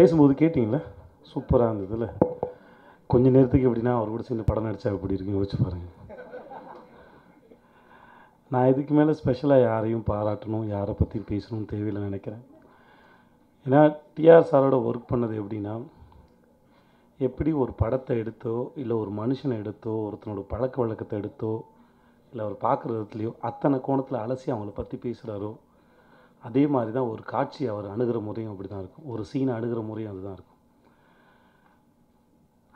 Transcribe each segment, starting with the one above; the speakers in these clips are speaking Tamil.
பேசும்போது கேட்டிங்களா சூப்பராக இருந்ததுல கொஞ்ச நேரத்துக்கு எப்படின்னா அவர் கூட சேர்ந்து படம் நடித்தா எப்படி இருக்கு யோசிச்சு பாருங்கள் நான் இதுக்கு மேலே ஸ்பெஷலாக யாரையும் பாராட்டணும் யாரை பற்றி பேசணும்னு தேவையில்லை நினைக்கிறேன். ஏன்னா டிஆர் சாரோட ஒர்க் பண்ணது எப்படின்னா எப்படி ஒரு படத்தை எடுத்தோ இல்லை ஒரு மனுஷனை எடுத்தோ ஒருத்தனோட பழக்க வழக்கத்தை எடுத்தோ இல்லை அவர் பார்க்குற விதத்துலையோ அத்தனை கோணத்தில் அலசி அவங்கள பற்றி பேசுகிறாரோ அதே மாதிரி தான் ஒரு காட்சி அவர் அணுகிற முறையும் அப்படி தான் இருக்கும். ஒரு சீனை அணுகிற முறையும் அதுதான் இருக்கும்.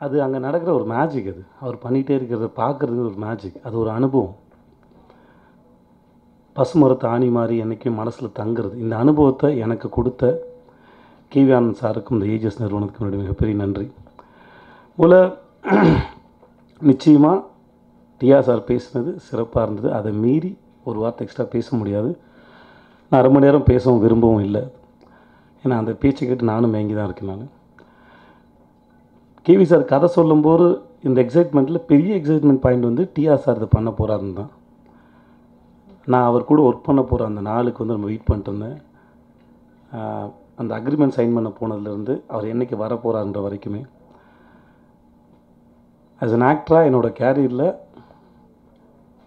அது அங்கே நடக்கிற ஒரு மேஜிக் அது. அவர் பண்ணிகிட்டே இருக்கிறத பார்க்குறது ஒரு மேஜிக் அது ஒரு அனுபவம். பசுமரத்தை ஆணி மாதிரி என்றைக்கும் மனசில் தங்குறது. இந்த அனுபவத்தை எனக்கு கொடுத்த கிவி ஆனந்த் சாருக்கும் இந்த ஏஜஸ் நிறுவனத்துக்கும் என்னுடைய மிகப்பெரிய நன்றி. போல் நிச்சயமாக டிஆர் சார் பேசினது சிறப்பாக இருந்தது. அதை மீறி ஒரு வார்த்தை எக்ஸ்ட்ரா பேச முடியாது. நான் அரை மணி நேரம் பேசவும் விரும்பவும் இல்லை. ஏன்னா அந்த பேச்சை கேட்டு நானும் மேங்கி தான் இருக்கேன் நான். கேவி சார் கதை சொல்லும்போது இந்த எக்ஸைட்மெண்ட்டில் பெரிய எக்ஸைட்மெண்ட் பாயிண்ட் வந்து டிஆர் சார் இதை பண்ண போகிறாருன்னு தான். நான் அவர் கூட ஒர்க் பண்ண போகிற அந்த நாளுக்கு வந்து நம்ம வெயிட் பண்ணிட்டு இருந்தேன். அந்த அக்ரிமெண்ட் சைன் பண்ண போனதுலேருந்து அவர் என்றைக்கு வர போகிறாருன்ற வரைக்குமே. ஆஸ் அன் ஆக்டராக என்னோடய கேரியரில்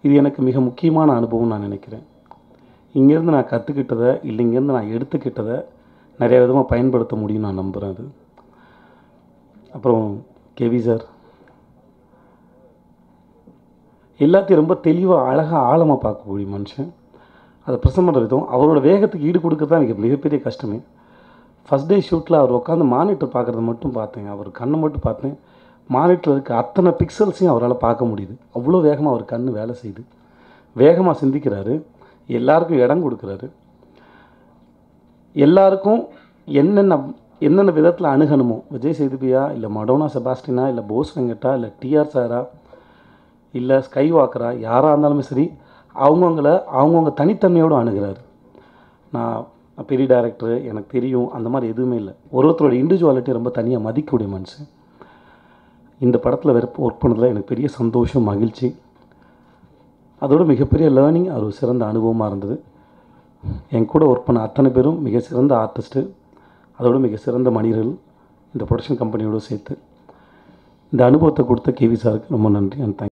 இது எனக்கு மிக முக்கியமான அனுபவம் நான் நினைக்கிறேன். இங்கேருந்து நான் கற்றுக்கிட்டதை இல்லை இங்கேருந்து நான் எடுத்துக்கிட்டதை நிறைய விதமாக பயன்படுத்த முடியும் நான் நம்புகிறேன் அது. அப்புறம் கேவி சார். எல்லாத்தையும் ரொம்ப தெளிவாக அழகாக ஆழமாக பார்க்கக்கூடிய மனுஷன். அதை ப்ரெசென்ட் பண்ணுற விதம் அவரோட வேகத்துக்கு ஈடு கொடுக்கறது தான் எனக்கு மிகப்பெரிய கஷ்டமே. ஃபஸ்ட் டே ஷூட்டில் அவர் உட்காந்து மானிட்டர் பார்க்குறத மட்டும் பார்த்தேன். அவர் கண்ணை மட்டும் பார்த்தேன். மானிட்டரில் இருக்க அத்தனை பிக்சல்ஸையும் அவரால் பார்க்க முடியுது. அவ்வளோ வேகமாக அவர் கண் வேலை செய்யுது வேகமாக சிந்திக்கிறாரு. எல்லாருக்கும் இடம் கொடுக்குறாரு. எல்லாருக்கும் என்னென்ன என்னென்ன விதத்தில் அணுகணுமோ விஜய் சேதுபியா இல்லை மடோனா செபாஸ்டினா இல்லை போஸ் வெங்கட்டா இல்லை டிஆர் சாரா இல்லை ஸ்கை வாக்கரா யாராக இருந்தாலுமே சரி அவங்கவுங்கள அவங்கவுங்க தனித்தன்மையோடு அணுகிறாரு. நான் பெரிய டேரக்டர் எனக்கு தெரியும் அந்த மாதிரி எதுவுமே இல்லை. ஒரு ஒருத்தரோட இண்டிவிஜுவாலிட்டி ரொம்ப தனியாக மதிக்கக்கூடிய மனுஷன். இந்த படத்தில் வெறுப்பு ஒர்க் பண்ணதில் எனக்கு பெரிய சந்தோஷம் மகிழ்ச்சி. அதோட மிகப்பெரிய லேர்னிங் அது ஒரு சிறந்த அனுபவமாக இருந்தது. என் கூட ஒர்க் பண்ண அத்தனை பேரும் மிக சிறந்த ஆர்டிஸ்ட்டு அதோட மிக சிறந்த மனிதர்கள் இந்த ப்ரொடக்ஷன் கம்பெனியோடு சேர்த்து. இந்த அனுபவத்தை கொடுத்த கேவி சாருக்கு ரொம்ப நன்றி அண்ட் தேங்க்